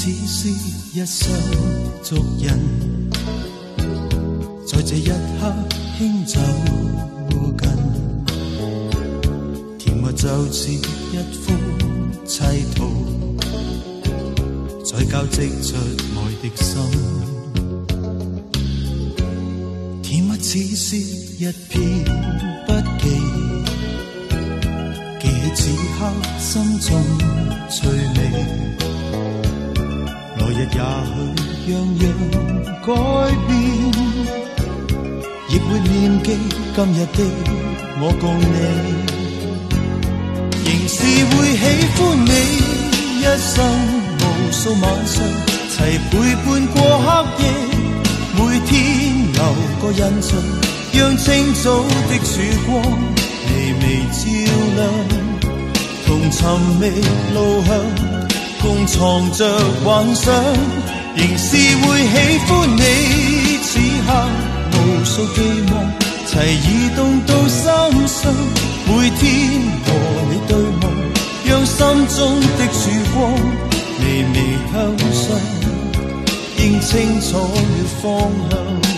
似是一双足印，在这一刻轻走近，甜蜜就似一幅砌图，在交织出爱的心。甜蜜似是一篇笔记，记起此刻心中趣味。也许样样改变，亦会念记今日的我共你，仍是会喜欢你，一生无数晚上齐陪伴过黑夜，每天留个印象，让清早的曙光微微照亮，同寻觅路向。共藏着幻想，仍是会喜欢你。此刻无数寄望齐移动到心上，每天和你对望，让心中的曙光微微向上，认清楚了方向。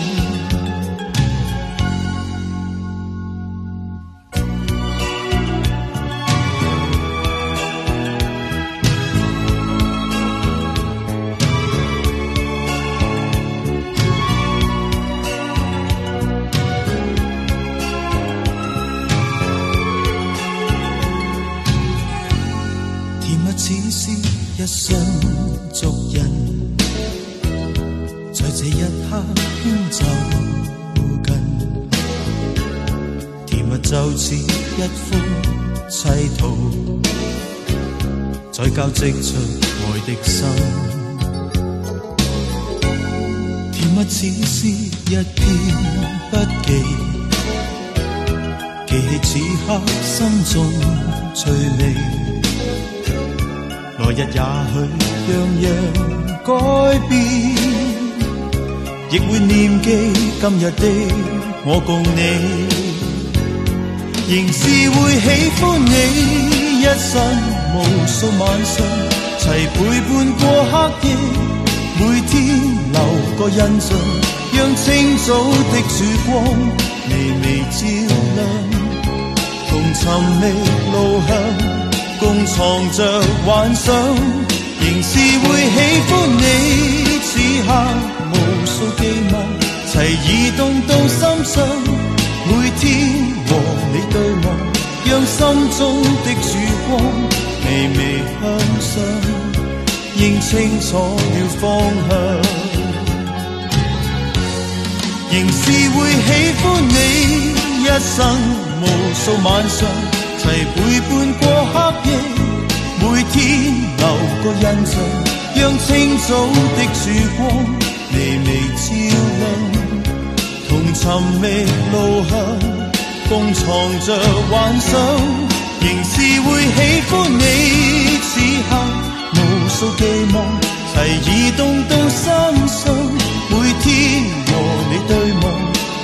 心足印，在这一刻牵走近，甜蜜就似一幅砌图，在交织出爱的心。甜蜜似是一篇笔记，记起此刻心中趣味。来日也许样样改变，亦会念记今日的我共你，仍是会喜欢你，一生无数晚上齐陪伴过黑夜，每天留个印象，让清早的曙光微微照亮，同寻觅路。藏着幻想，仍是会喜欢你。此刻无数寄望齐移动到心上，每天和你对望，让心中的曙光微微向上，认清楚了方向。仍是会喜欢你，一生无数晚上。齐陪伴过黑夜，每天留个印象，让清早的曙光微微照亮，同寻觅路向，共藏着幻想，仍是会喜欢你。此刻无数寄望齐移动到心上，每天和你对望，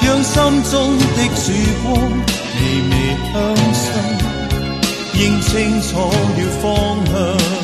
让心中的曙光微微向上。认清楚了方向。